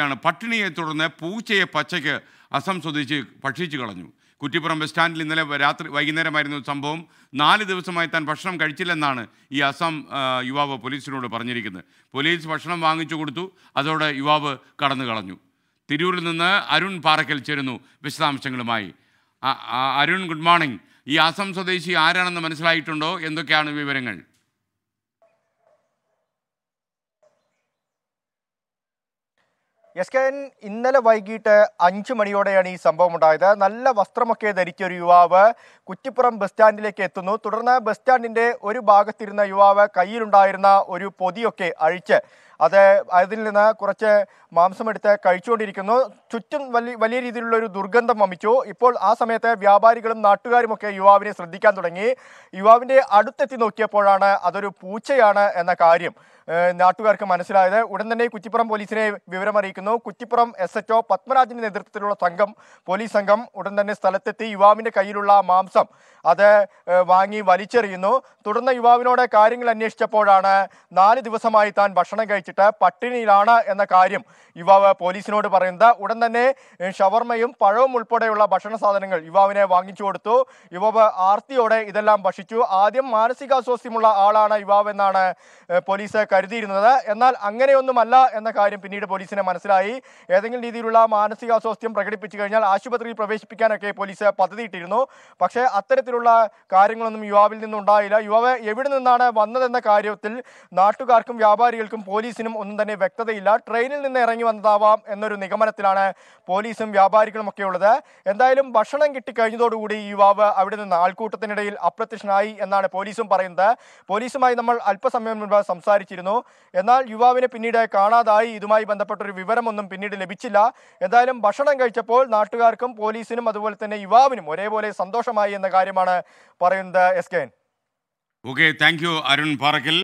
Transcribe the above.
ാണ്. പട്ടിണിയെ തുടർന്ന് പൂച്ചയെ പച്ചയ്ക്ക് അസം സ്വദേശി ഭക്ഷിച്ചു കളഞ്ഞു. കുറ്റിപ്പുറം ബസ് സ്റ്റാൻഡിൽ ഇന്നലെ രാത്രി വൈകുന്നേരമായിരുന്നു സംഭവം. നാല് ദിവസമായി താൻ ഭക്ഷണം കഴിച്ചില്ലെന്നാണ് ഈ അസം യുവാവ് പോലീസിനോട് പറഞ്ഞിരിക്കുന്നത്. പോലീസ് ഭക്ഷണം വാങ്ങിച്ചു കൊടുത്തു. അതോടെ യുവാവ് കടന്നു കളഞ്ഞു. തിരൂരിൽ നിന്ന് അരുൺ പാറക്കൽ ചേരുന്നു വിശദാംശങ്ങളുമായി. Arun good morning. ഈ അസം സ്വദേശി ആരാണെന്ന് മനസ്സിലായിട്ടുണ്ടോ? എന്തൊക്കെയാണ് വിവരങ്ങൾ? എസ് കെ എൻ ഇന്നലെ വൈകിട്ട് അഞ്ചു മണിയോടെയാണ് ഈ സംഭവം ഉണ്ടായത്. നല്ല വസ്ത്രമൊക്കെ ധരിച്ച ഒരു യുവാവ് കുറ്റിപ്പുറം ബസ് സ്റ്റാൻഡിലേക്ക് എത്തുന്നു. തുടർന്ന് ബസ് സ്റ്റാൻഡിന്റെ ഒരു ഭാഗത്തിരുന്ന യുവാവ് കയ്യിലുണ്ടായിരുന്ന ഒരു പൊതിയൊക്കെ അഴിച്ച് അത് അതിൽ നിന്ന് കുറച്ച് മാംസമെടുത്ത് കഴിച്ചുകൊണ്ടിരിക്കുന്നു. ചുറ്റും വലിയ വലിയ രീതിയിലുള്ള ഒരു ദുർഗന്ധം വമിച്ചു. ഇപ്പോൾ ആ സമയത്ത് വ്യാപാരികളും നാട്ടുകാരും ഒക്കെ യുവാവിനെ ശ്രദ്ധിക്കാൻ തുടങ്ങി. യുവാവിന്റെ അടുത്തെത്തി നോക്കിയപ്പോഴാണ് അതൊരു പൂച്ചയാണ് എന്ന കാര്യം നാട്ടുകാർക്ക് മനസ്സിലായത്. ഉടൻ തന്നെ കുറ്റിപ്പുറം പോലീസിനെ വിവരമറിയിക്കുന്നു കുറ്റിപ്പുറം എസ് എച്ച് ഒ പത്മരാജന്റെ നേതൃത്വത്തിലുള്ള സംഘം പോലീസ് സംഘം ഉടൻ തന്നെ സ്ഥലത്തെത്തി യുവാവിന്റെ കയ്യിലുള്ള മാംസം അത് വാങ്ങി വലിച്ചെറിയുന്നു. തുടർന്ന് യുവാവിനോട് കാര്യങ്ങൾ അന്വേഷിച്ചപ്പോഴാണ് നാല് ദിവസമായി താൻ ഭക്ഷണം കഴിച്ചിട്ട് പട്ടിണിയിലാണ് എന്ന കാര്യം യുവാവ് പോലീസിനോട് പറയുന്നത്. ഉടൻ തന്നെ ഷവർമയും പഴവും ഉൾപ്പെടെയുള്ള ഭക്ഷണ സാധനങ്ങൾ യുവാവിനെ വാങ്ങിച്ചു കൊടുത്തു. യുവാവ് ആർത്തിയോടെ ഇതെല്ലാം ഭക്ഷിച്ചു. ആദ്യം മാനസികാസ്വാസ്ഥ്യമുള്ള ആളാണ് യുവാവ് എന്നാണ് പോലീസ് കരുതിയിരുന്നത്. എന്നാൽ അങ്ങനെയൊന്നുമല്ല എന്ന കാര്യം പിന്നീട് പോലീസിന് മനസ്സിലായി. ഏതെങ്കിലും രീതിയിലുള്ള മാനസികാസ്വാസ്ഥ്യം പ്രകടിപ്പിച്ചു കഴിഞ്ഞാൽ ആശുപത്രിയിൽ പ്രവേശിപ്പിക്കാനൊക്കെ പോലീസ് പദ്ധതിയിട്ടിരുന്നു. പക്ഷേ അത്തരത്തിലുള്ള കാര്യങ്ങളൊന്നും യുവാവിൽ നിന്നുണ്ടായില്ല. യുവാവ് എവിടെ നിന്നാണ് വന്നതെന്ന കാര്യത്തിൽ നാട്ടുകാർക്കും വ്യാപാരികൾക്കും പോലീസിനും ഒന്നും തന്നെ വ്യക്തതയില്ല. ട്രെയിനിൽ നിന്ന് ഇറങ്ങി വന്നതാവാം എന്നൊരു നിഗമനത്തിലാണ് പോലീസും വ്യാപാരികളും ഒക്കെ ഉള്ളത്. എന്തായാലും ഭക്ഷണം കിട്ടിക്കഴിഞ്ഞതോടുകൂടി യുവാവ് അവിടെ നിന്ന് ആൾക്കൂട്ടത്തിനിടയിൽ അപ്രത്യക്ഷനായി എന്നാണ് പോലീസും പറയുന്നത്. പോലീസുമായി നമ്മൾ അല്പസമയം മുൻപ് സംസാരിച്ചിരുന്നു. എന്നാൽ യുവാവിനെ പിന്നീട് കാണാതായി. ഇതുമായി ബന്ധപ്പെട്ട ബന്ധപ്പെട്ടൊരു വിവരമൊന്നും പിന്നീട് ലഭിച്ചില്ല. എന്തായാലും ഭക്ഷണം കഴിച്ചപ്പോൾ നാട്ടുകാർക്കും പോലീസിനും അതുപോലെ തന്നെ യുവാവിനും ഒരേപോലെ സന്തോഷമായി എന്ന കാര്യമാണ് പറയുന്നത് S K okay thank you Arun Parakkal.